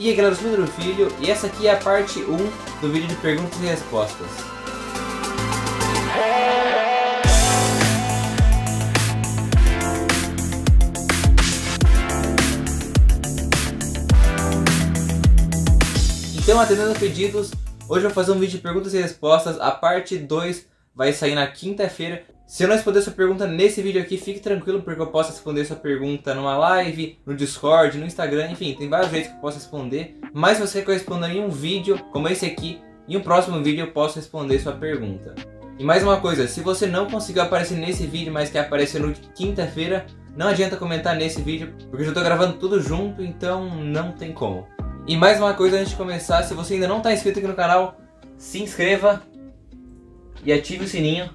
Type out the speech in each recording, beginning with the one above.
E aí galera, eu sou o Filho e essa aqui é a parte 1 do vídeo de perguntas e respostas. Então, atendendo pedidos, hoje eu vou fazer um vídeo de perguntas e respostas. A parte 2 vai sair na quinta-feira. Se eu não responder sua pergunta nesse vídeo aqui, fique tranquilo, porque eu posso responder sua pergunta numa live, no Discord, no Instagram, enfim, tem vários jeitos que eu posso responder. Mas se você quer que eu em um vídeo, como esse aqui, em um próximo vídeo eu posso responder sua pergunta. E mais uma coisa, se você não conseguiu aparecer nesse vídeo, mas quer aparecer no quinta-feira, não adianta comentar nesse vídeo, porque eu já estou gravando tudo junto, então não tem como. E mais uma coisa antes de começar, se você ainda não está inscrito aqui no canal, se inscreva e ative o sininho.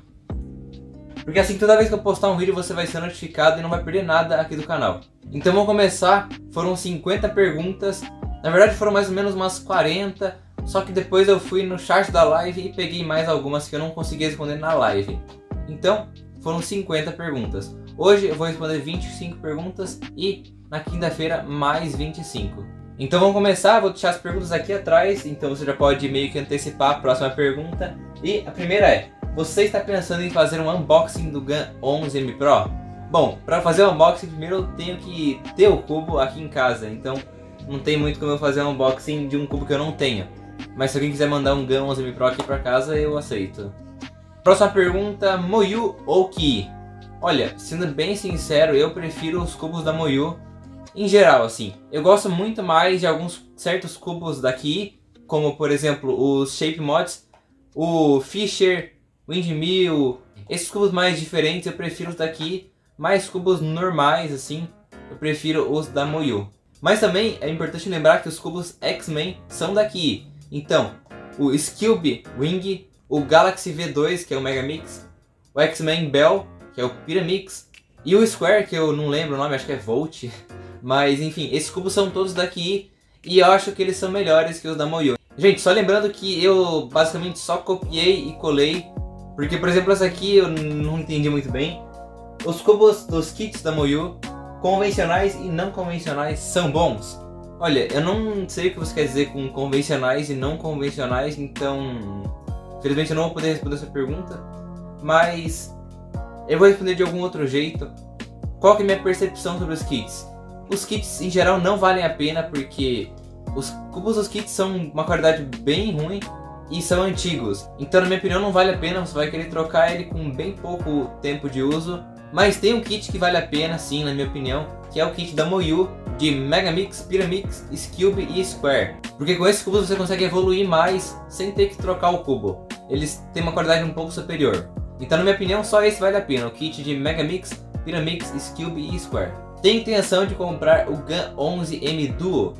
Porque assim, toda vez que eu postar um vídeo você vai ser notificado e não vai perder nada aqui do canal. Então vamos começar, foram 50 perguntas, na verdade foram mais ou menos umas 40, só que depois eu fui no chat da live e peguei mais algumas que eu não consegui responder na live. Então, foram 50 perguntas. Hoje eu vou responder 25 perguntas e na quinta-feira mais 25. Então vamos começar, vou deixar as perguntas aqui atrás, então você já pode meio que antecipar a próxima pergunta. E a primeira é, você está pensando em fazer um unboxing do GAN 11M Pro? Bom, para fazer o unboxing primeiro eu tenho que ter o cubo aqui em casa, então não tem muito como eu fazer um unboxing de um cubo que eu não tenho. Mas se alguém quiser mandar um GAN 11M Pro aqui para casa, eu aceito. Próxima pergunta, Moyu ou Ki? Olha, sendo bem sincero, eu prefiro os cubos da Moyu em geral, assim, eu gosto muito mais de alguns certos cubos daqui, como por exemplo os Shape Mods, o Fisher, Windmill, esses cubos mais diferentes eu prefiro os daqui, mais cubos normais assim, eu prefiro os da Moyu. Mas também é importante lembrar que os cubos X-Men são daqui, então o Skilby Wing, o Galaxy V2 que é o Megamix, o X-Men Bell que é o Pyramix e o Square que eu não lembro o nome, acho que é Volt. Mas enfim, esses cubos são todos daqui e eu acho que eles são melhores que os da Moyo. Gente, só lembrando que eu basicamente só copiei e colei, porque por exemplo essa aqui eu não entendi muito bem. Os cubos dos kits da Moyo, convencionais e não convencionais, são bons. Olha, eu não sei o que você quer dizer com convencionais e não convencionais, então infelizmente eu não vou poder responder essa pergunta, mas eu vou responder de algum outro jeito. Qual que é a minha percepção sobre os kits? Os kits em geral não valem a pena porque os cubos dos kits são uma qualidade bem ruim e são antigos. Então, na minha opinião, não vale a pena. Você vai querer trocar ele com bem pouco tempo de uso. Mas tem um kit que vale a pena, sim, na minha opinião, que é o kit da Moyu de Megamix, Pyramix, Skilby e Square. Porque com esses cubos você consegue evoluir mais sem ter que trocar o cubo. Eles têm uma qualidade um pouco superior. Então, na minha opinião, só esse vale a pena, o kit de Megamix, Pyramix, Skilby e Square. Tem intenção de comprar o GAN 11M Duo?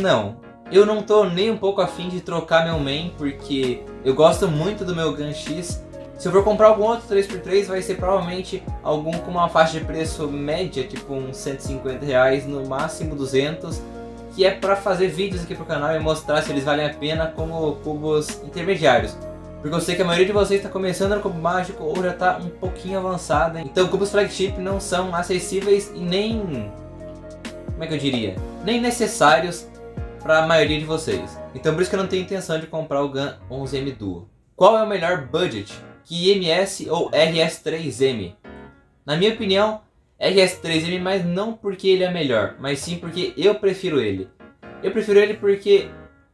Não. Eu não tô nem um pouco afim de trocar meu main, porque eu gosto muito do meu GAN X. Se eu for comprar algum outro 3x3, vai ser provavelmente algum com uma faixa de preço média, tipo uns 150 reais, no máximo 200, que é para fazer vídeos aqui pro canal e mostrar se eles valem a pena como cubos intermediários. Porque eu sei que a maioria de vocês está começando no cubo mágico ou já está um pouquinho avançada. Então cubos flagship não são acessíveis e nem... Como é que eu diria? Nem necessários para a maioria de vocês. Então por isso que eu não tenho intenção de comprar o GAN 11M Duo. Qual é o melhor budget? Que IMS ou RS3M? Na minha opinião, RS3M, mas não porque ele é melhor, mas sim porque eu prefiro ele. Eu prefiro ele porque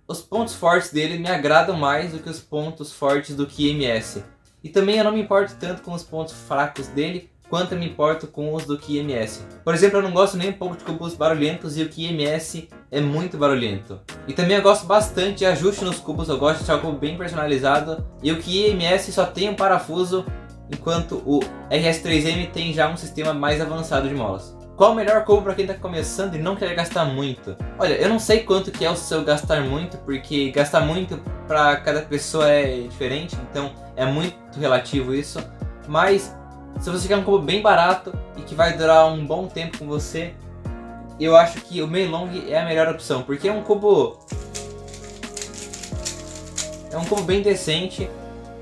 os pontos fortes dele me agradam mais do que os pontos fortes do QMS. E também eu não me importo tanto com os pontos fracos dele, quanto eu me importo com os do QMS. Por exemplo, eu não gosto nem um pouco de cubos barulhentos e o QMS é muito barulhento. E também eu gosto bastante de ajuste nos cubos, eu gosto de deixar o cubo bem personalizado. E o QMS só tem um parafuso, enquanto o RS3M tem já um sistema mais avançado de molas. Qual o melhor cubo para quem está começando e não quer gastar muito? Olha, eu não sei quanto que é o seu gastar muito, porque gastar muito para cada pessoa é diferente, então é muito relativo isso. Mas se você quer um cubo bem barato e que vai durar um bom tempo com você, eu acho que o Meilong é a melhor opção, porque é um cubo é um cubo bem decente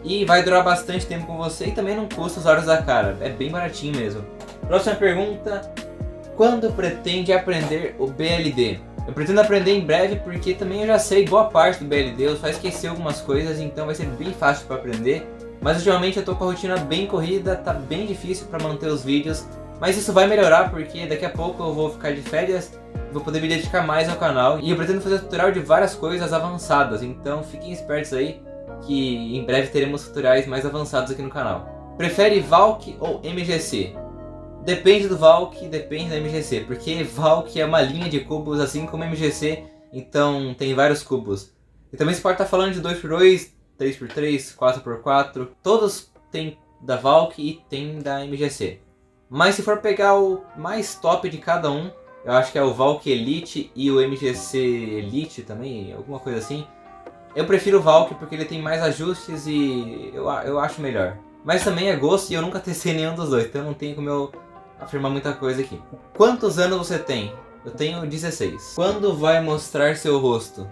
e vai durar bastante tempo com você e também não custa os olhos da cara, é bem baratinho mesmo. Próxima pergunta, quando pretende aprender o BLD? Eu pretendo aprender em breve porque também eu já sei boa parte do BLD, eu só esqueci algumas coisas, então vai ser bem fácil para aprender. Mas ultimamente eu tô com a rotina bem corrida, tá bem difícil para manter os vídeos, mas isso vai melhorar porque daqui a pouco eu vou ficar de férias, vou poder me dedicar mais ao canal e eu pretendo fazer tutorial de várias coisas avançadas, então fiquem espertos aí que em breve teremos tutoriais mais avançados aqui no canal. Prefere Valk ou MGC? Depende do Valk, depende da MGC, porque Valk é uma linha de cubos assim como MGC, então tem vários cubos. E também se pode estar falando de 2x2, 3x3, 4x4, todos tem da Valk e tem da MGC. Mas se for pegar o mais top de cada um, eu acho que é o Valk Elite e o MGC Elite também, alguma coisa assim. Eu prefiro o Valk porque ele tem mais ajustes e eu, eu acho melhor. Mas também é gosto e eu nunca testei nenhum dos dois, então não tenho como eu afirmar muita coisa aqui. Quantos anos você tem? Eu tenho 16. Quando vai mostrar seu rosto?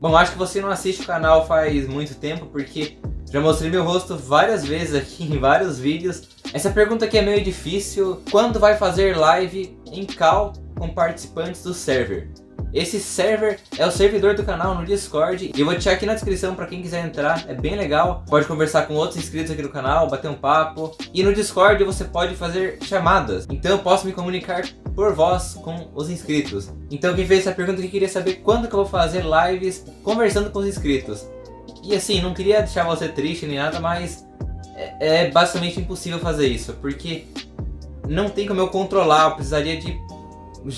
Bom, acho que você não assiste o canal faz muito tempo, porque já mostrei meu rosto várias vezes aqui em vários vídeos. Essa pergunta aqui é meio difícil. Quando vai fazer live em call com participantes do server? Esse server é o servidor do canal no Discord e eu vou deixar aqui na descrição para quem quiser entrar, é bem legal. Pode conversar com outros inscritos aqui do canal, bater um papo. E no Discord você pode fazer chamadas, então eu posso me comunicar por voz com os inscritos. Então quem fez essa pergunta que queria saber quando que eu vou fazer lives conversando com os inscritos. E assim, não queria deixar você triste nem nada, mas é, é basicamente impossível fazer isso, porque não tem como eu controlar, eu precisaria de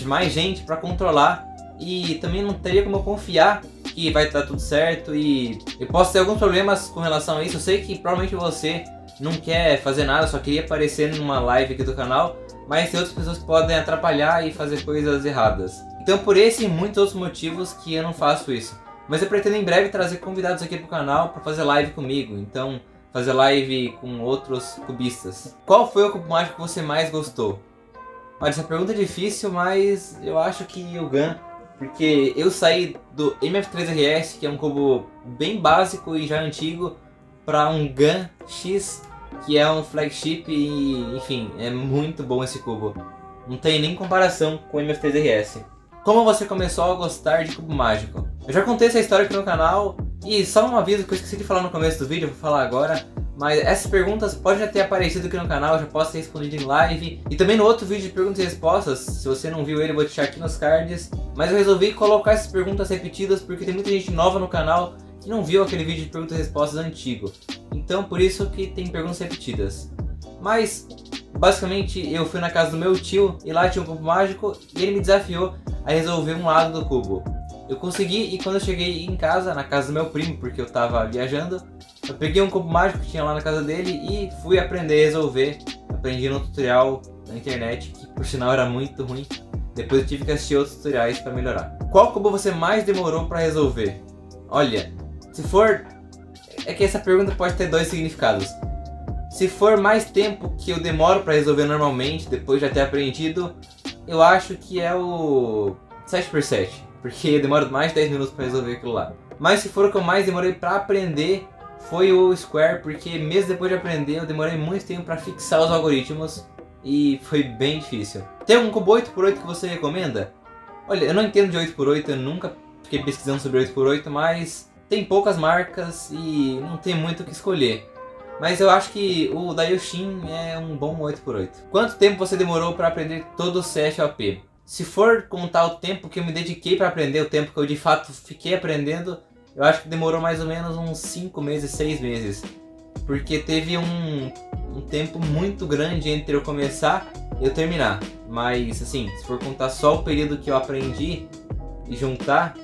mais gente para controlar e também não teria como eu confiar que vai estar tudo certo e eu posso ter alguns problemas com relação a isso. Eu sei que provavelmente você não quer fazer nada, só queria aparecer numa live aqui do canal, mas tem outras pessoas que podem atrapalhar e fazer coisas erradas. Então por esse e muitos outros motivos que eu não faço isso. Mas eu pretendo em breve trazer convidados aqui pro canal para fazer live comigo, então fazer live com outros cubistas. Qual foi o cubo mágico que você mais gostou? Olha, essa pergunta é difícil, mas eu acho que o Gun porque eu saí do MF3RS, que é um cubo bem básico e já antigo, para um GAN X, que é um flagship e, enfim, é muito bom esse cubo. Não tem nem comparação com o MF3RS. Como você começou a gostar de cubo mágico? Eu já contei essa história aqui no canal, e só um aviso que eu esqueci de falar no começo do vídeo, vou falar agora. Mas essas perguntas podem já ter aparecido aqui no canal, já posso ter respondido em live. E também no outro vídeo de perguntas e respostas, se você não viu ele, eu vou deixar aqui nos cards. Mas eu resolvi colocar essas perguntas repetidas porque tem muita gente nova no canal que não viu aquele vídeo de perguntas e respostas antigo. Então por isso que tem perguntas repetidas. Mas basicamente eu fui na casa do meu tio e lá tinha um cubo mágico e ele me desafiou a resolver um lado do cubo. Eu consegui e quando eu cheguei em casa, na casa do meu primo, porque eu tava viajando, eu peguei um cubo mágico que tinha lá na casa dele e fui aprender a resolver. Aprendi no tutorial na internet, que por sinal era muito ruim. Depois eu tive que assistir outros tutoriais para melhorar. Qual cubo você mais demorou para resolver? Olha, se for... É que essa pergunta pode ter dois significados. Se for mais tempo que eu demoro para resolver normalmente, depois de já ter aprendido, eu acho que é o 7x7. Porque eu demoro mais de 10 minutos para resolver aquilo lá. Mas se for o que eu mais demorei para aprender, foi o Square, porque mesmo depois de aprender, eu demorei muito tempo para fixar os algoritmos e foi bem difícil. Tem algum cubo 8x8 que você recomenda? Olha, eu não entendo de 8x8, eu nunca fiquei pesquisando sobre 8x8, mas tem poucas marcas e não tem muito o que escolher. Mas eu acho que o Daioshin é um bom 8x8. Quanto tempo você demorou para aprender todo o CFOP? Se for contar o tempo que eu me dediquei para aprender, o tempo que eu de fato fiquei aprendendo, eu acho que demorou mais ou menos uns 5 meses, 6 meses. Porque teve um, um tempo muito grande entre eu começar e eu terminar. Mas assim, se for contar só o período que eu aprendi e juntar,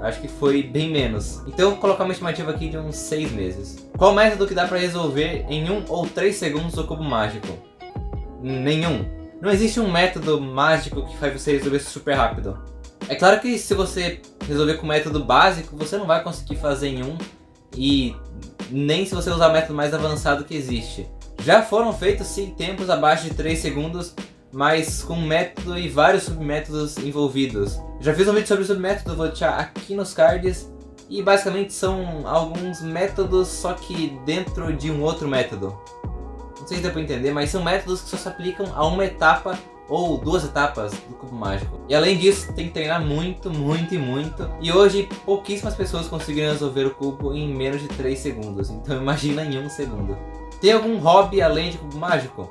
acho que foi bem menos. Então vou colocar uma estimativa aqui de uns 6 meses. Qual método que dá para resolver em 1 ou 3 segundos o cubo mágico? Nenhum. Não existe um método mágico que faz você resolver super rápido. É claro que se você resolver com o método básico, você não vai conseguir fazer em um e nem se você usar o método mais avançado que existe. Já foram feitos sim tempos abaixo de 3 segundos, mas com método e vários submétodos envolvidos. Já fiz um vídeo sobre o submétodo, vou deixar aqui nos cards. E basicamente são alguns métodos, só que dentro de um outro método. Não sei se dá pra entender, mas são métodos que só se aplicam a uma etapa ou duas etapas do cubo mágico. E além disso, tem que treinar muito, muito e muito. E hoje pouquíssimas pessoas conseguiram resolver o cubo em menos de 3 segundos. Então imagina em um segundo. Tem algum hobby além de cubo mágico?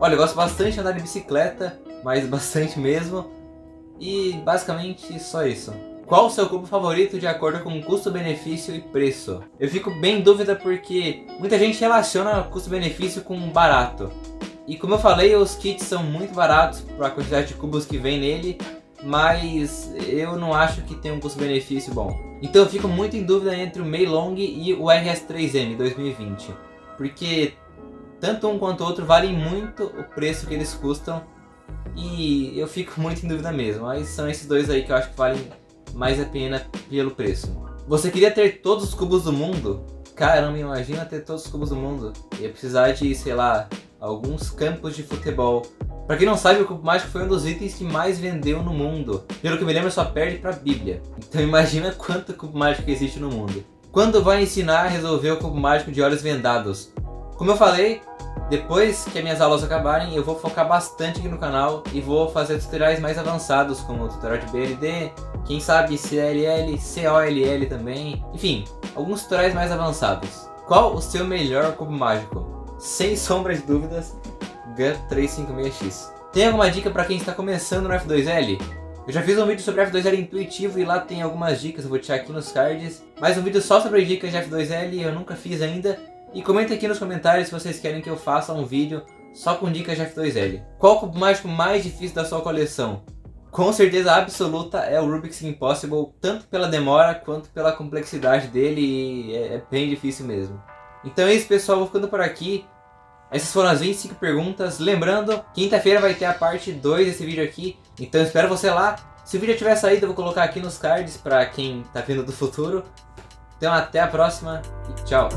Olha, eu gosto bastante de andar de bicicleta, mas bastante mesmo. E basicamente só isso. Qual o seu cubo favorito de acordo com custo-benefício e preço? Eu fico bem em dúvida porque muita gente relaciona custo-benefício com barato. E como eu falei, os kits são muito baratos para a quantidade de cubos que vem nele, mas eu não acho que tem um custo-benefício bom. Então eu fico muito em dúvida entre o Meilong e o RS3M 2020, porque tanto um quanto o outro valem muito o preço que eles custam e eu fico muito em dúvida mesmo, mas são esses dois aí que eu acho que valem mais a pena pelo preço. Você queria ter todos os cubos do mundo? Caramba, imagina ter todos os cubos do mundo. Ia precisar de, sei lá, alguns campos de futebol. Pra quem não sabe, o cubo mágico foi um dos itens que mais vendeu no mundo. Pelo que me lembro, só perde pra Bíblia. Então imagina quanto cubo mágico existe no mundo. Quando vai ensinar a resolver o cubo mágico de olhos vendados? Como eu falei, depois que as minhas aulas acabarem, eu vou focar bastante aqui no canal e vou fazer tutoriais mais avançados, como o tutorial de BLD, quem sabe CLL, COLL também, enfim, alguns tutoriais mais avançados. Qual o seu melhor cubo mágico? Sem sombra de dúvidas, GUN356X. Tem alguma dica para quem está começando no F2L? Eu já fiz um vídeo sobre F2L intuitivo e lá tem algumas dicas, eu vou deixar aqui nos cards. Mais um vídeo só sobre dicas de F2L eu nunca fiz ainda. E comenta aqui nos comentários se vocês querem que eu faça um vídeo só com dicas de F2L. Qual o cubo mágico mais difícil da sua coleção? Com certeza absoluta é o Rubik's Impossible, tanto pela demora quanto pela complexidade dele, e é, é bem difícil mesmo. Então é isso pessoal, vou ficando por aqui. Essas foram as 25 perguntas. Lembrando, quinta-feira vai ter a parte 2 desse vídeo aqui, então espero você lá. Se o vídeo tiver saído, eu vou colocar aqui nos cards para quem está vindo do futuro. Então até a próxima e tchau!